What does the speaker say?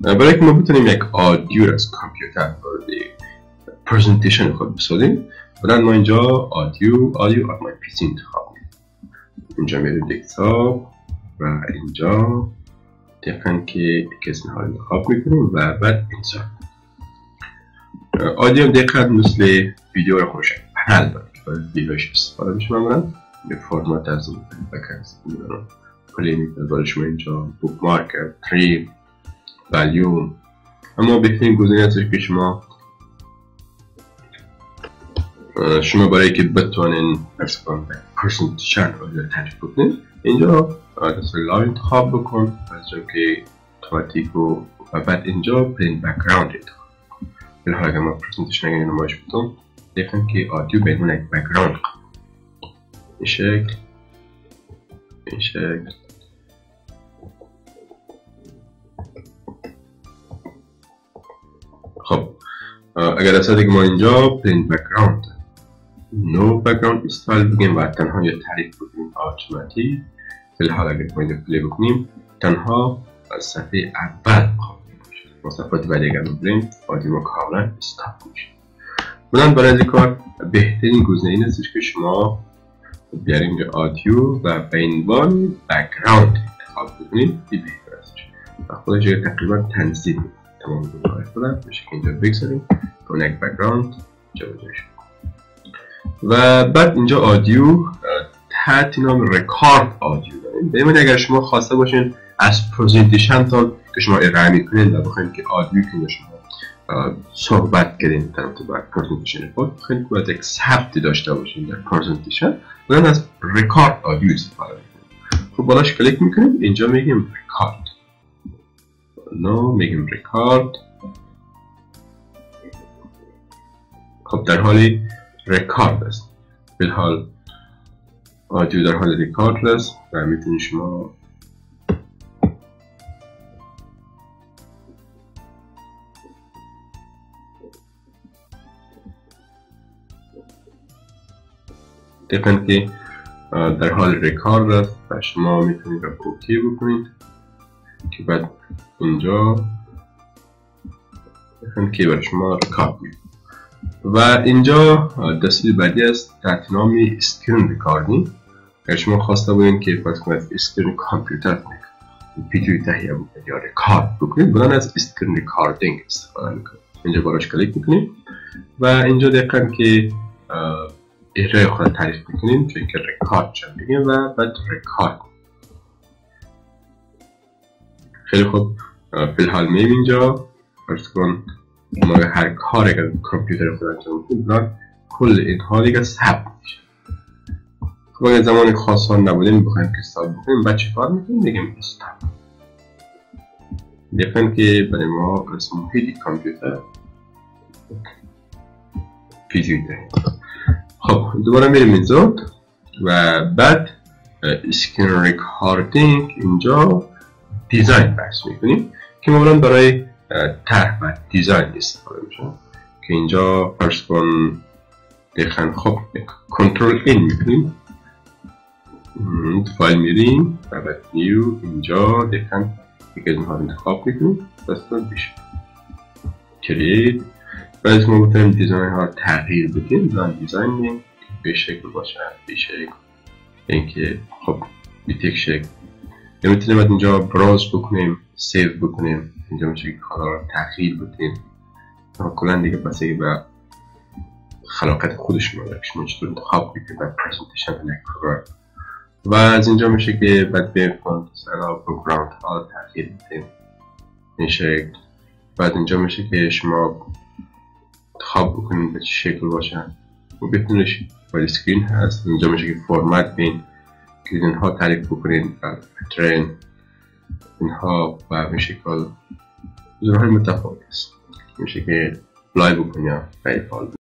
برای که ما بتونیم یک آدیو از کامپیوتر وارد پرزنتیشن خود بسازیم بعد ما اینجا آدیو آدیو از مای پیسی انتخاب اینجا میریم دکتاب و اینجا دقیقا که اسم ها انتخاب می‌کنیم و بعد اینجا آدیو دقیقا مثل ویدیو رو خوش پنل باید ویدیوش استفاده میشه معمولا. به فرمات از اون بکنز پلی می‌کنه. شما اینجا بوک مارکر تریم ولیوم. اما بهترین گزینه هستش که شما شما برای که ارز کنم پرسنتیشن رو تعریف بکنین اینجا دست لاین انتخاب بکن از جا که اتوماتیک و بعد اینجا پرینت بکگراند انتخاب به حال اگر ما پرسنتیشن اگر نمایش بودم دیدن که آدیو بدون یک بکگراند این شکل این شکل. اگر اصلا ما اینجا پرینت بکگراند نو بکگراند استایل بگیم و تنها یا تعریف بکنیم آتوماتیک فی الحال اگر ما اینجا پلی بکنیم تنها از صفحه اول با صفحات بعدی اگر ببریم آدیو ما کاملا استاپ میشه. بودن برای این کار بهترین گزینه این هستش که شما بیاریم به آدیو و به عنوان بکگراند انتخاب بکنید این بهتر هستش. و خودش تقریبا تنظیم دنیا خودم میشه که اینجا بگذاریم. اون یک بکگراند جابجا و بعد اینجا آدیو. تحت نام رکارد آدیو داریم. به اگر شما خواسته باشین از پرزنتیشن تا که شما ارائه می‌کنین و بخواید که آدیو که شما صحبت کردین در بر presentation خود بخواید باید یک ثبتی داشته باشین در presentation و از record audio استفاده می‌کنیم خب بالاش کلیک می‌کنیم اینجا میگیم record now میگیم رکارد خب در حالی رکارد است حال audio در حال ریکارد است و می‌تونید شما دقیقا که در حال ریکارد است و شما می‌تونید را OK بکنید. که بعد اینجا دقیقا که برای شما می‌کنید و اینجا دستی بعدی است تحت نام screen recording اگر شما خواسته بودین که فرض کنید screen کامپیوتر ویدیو تهیه بکنید یا ریکارد بکنید بودن از screen recording استفاده می‌کنید. اینجا بالاش کلیک می‌کنید. و اینجا دقیقا که اجرای خود تعریف می‌کنیم که که ریکارد شد و بعد ریکارد خیلی خوب. فی الحال میم اینجا. فرض کن ما هر کاری که کامپیوتر خود انجام میدیم کل اینها دیگه میشه. خب اگر زمان خاصان نبودیم بخوایم که ثبت بکنیم بعد کار می‌کنیم؟ بگیم استاپ دقیقا که برای ما از محیط کامپیوتر. داریم. خب دوباره میریم اینجا و بعد screen recording اینجا. design بحث می‌کنیم که معمولا برای طرح و design استفاده میشه که اینجا فرض کن دقیقا خب کنترل این می‌کنیم. فایل میریم و بعد نیو اینجا دقیقا یک از اینها انتخاب می‌کنیم. دستان بیشه کریت. و از ما بتونیم دیزاین ها تغییر بدیم. دیزاین دیزاین میم به شکل باشه. به شکل اینکه خب به تک شکل یا می‌تونیم اینجا براز بکنیم سیو بکنیم اینجا میشه که کارا رو تغییر بدیم. کلا دیگه بس به خلاقت خودش میاد شما چطور انتخاب کنید و پرزنتیشن کار. و از اینجا میشه که بعد به فونت سرا بکگراند ها تغییر بدیم. این شکل بعد اینجا میشه که شما انتخاب بکنید به چه شکل باشن و بتونید فایل اسکرین هست. اینجا میشه که فرمت بین که اینها تعریف بکنید و پترین اینها و به شکل های متفاوت است. میشه که لای بکنید یا فایل فال